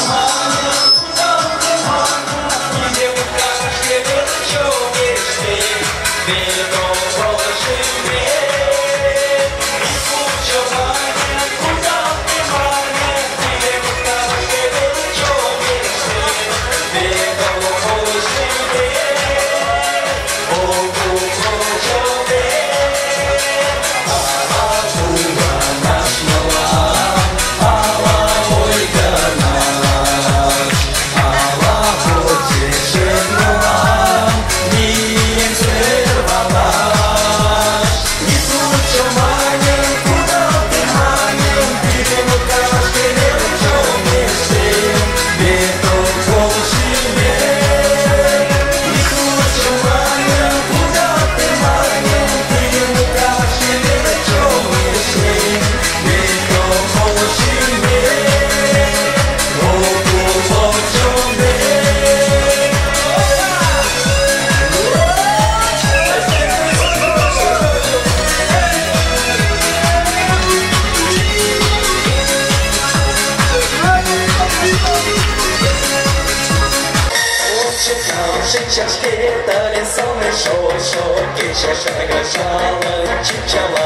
剩 chinchilla.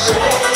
Dash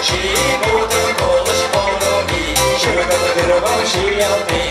She put the polish on me. She got the girl, she